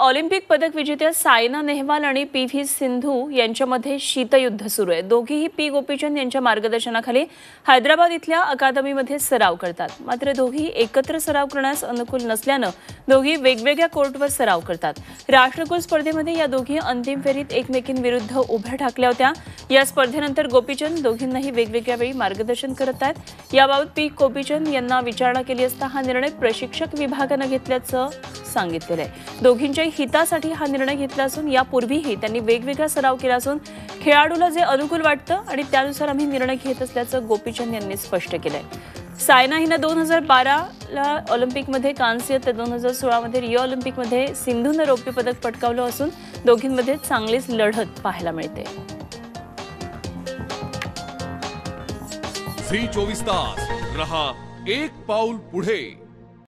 Olympic पदक विजेत्या सायना नेहवाल आणि पी व्ही सिंधू यांच्यामध्ये शीतयुद्ध सुरू आहे. दोघीही पी गोपीचंद यांच्या मार्गदर्शनाखाली हैदराबाद इथल्या अकादमीमध्ये सराव करतात. मात्र दोघी एकत्र सराव करण्यास अनुकूल नसल्यानं दोघी वेगवेगळ्या कोर्टवर सराव करतात. राष्ट्रकुल स्पर्धेमध्ये या दोघी अंतिम फेरीत एकमेकींविरुद्ध उभ्या ठाकल्या होत्या. या स्पर्धेनंतर गोपीचंद दोघींनाही वेगवेगळ्या वेळी मार्गदर्शन करत आहेत. याबाबत पी गोपीचंद यांना विचारणा केली असता हा निर्णय प्रशिक्षक विभागानं घेतल्याचं सांगितलेलं. आहे दोघींच्या हितासाठी हा निर्णय घेतला असून यापूर्वीही त्यांनी वेगवेगळा सराव केला असून खेळाडूला जे अनुकूल वाटतं आणि त्यानुसार आम्ही निर्णय घेत असल्याचं गोपीचंद यांनी स्पष्ट केलंय. सायना हिनं दोन हजार बाराला ऑलिम्पिकमध्ये कांस्य तर दोन हजार सोळामध्ये रिओ ऑलिम्पिकमध्ये सिंधूनं रौप्य पदक पटकावलं असून दोघींमध्ये चांगलीच लढत पाहायला मिळते. फ्री चोवीस तास. रहा एक पाऊल पुढे.